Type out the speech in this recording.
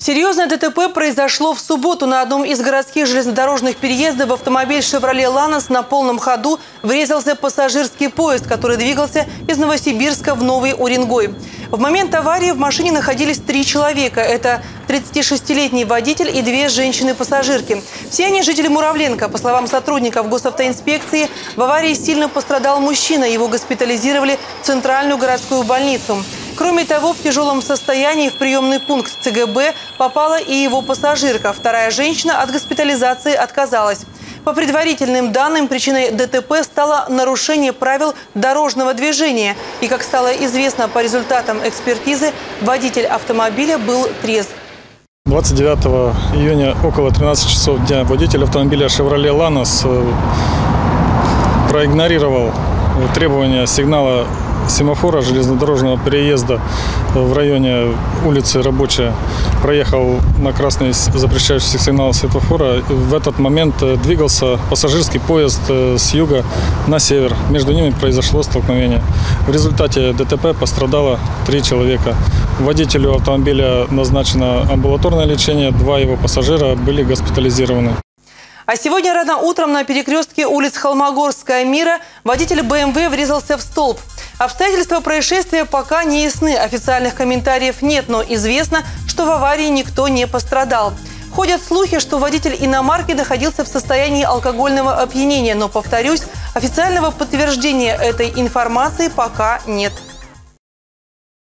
Серьезное ДТП произошло в субботу на одном из городских железнодорожных переездов. Автомобиль «Шевроле Ланос» на полном ходу врезался пассажирский поезд, который двигался из Новосибирска в Новый Уренгой. В момент аварии в машине находились три человека. Это 36-летний водитель и две женщины-пассажирки. Все они жители Муравленко. По словам сотрудников госавтоинспекции, в аварии сильно пострадал мужчина. Его госпитализировали в Центральную городскую больницу. Кроме того, в тяжелом состоянии в приемный пункт ЦГБ попала и его пассажирка. Вторая женщина от госпитализации отказалась. По предварительным данным, причиной ДТП стало нарушение правил дорожного движения. И, как стало известно по результатам экспертизы, водитель автомобиля был трезв. 29 июня около 13 часов дня водитель автомобиля «Шевроле Ланос» э, проигнорировал требования сигнала семафора железнодорожного переезда в районе улицы Рабочая проехал на красный запрещающий сигнал светофора. В этот момент э, двигался пассажирский поезд э, с юга на север. Между ними произошло столкновение. В результате ДТП пострадало три человека. Водителю автомобиля назначено амбулаторное лечение, два его пассажира были госпитализированы. А сегодня рано утром на перекрестке улиц Холмогорская Мира водитель БМВ врезался в столб. Обстоятельства происшествия пока не ясны, официальных комментариев нет, но известно, что в аварии никто не пострадал. Ходят слухи, что водитель иномарки находился в состоянии алкогольного опьянения, но, повторюсь, официального подтверждения этой информации пока нет.